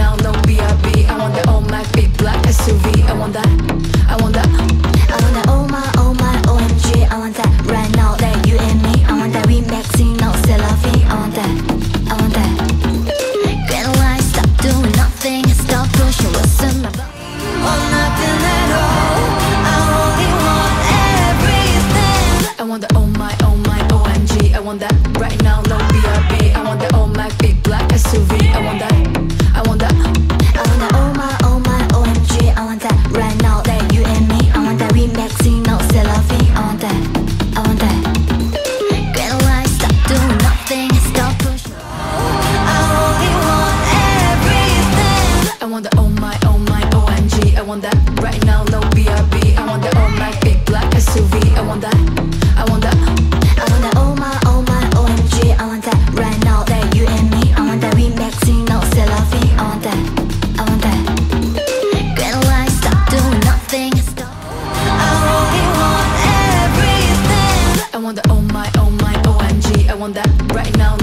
now, no BRB I want that all my big black SUV I want that, I want that I want that all my, all my OMG I want that right now, that you and me I want that we maxing out, c'est I want that, I want that Get a line, stop doing nothing Stop pushing what's in my body Or nothing at all I only want everything I want that, oh my, oh my OMG I want that right now want that right now, no BRB. I want that on my big black SUV. I want that, I want that. I want that all my, all my OMG. I want that right now, that you and me. I want that we maxing, no selfie. I want that, I want that. Get a line, stop doing nothing. Stop. I only want everything. I want that all my, all my OMG. I want that right now.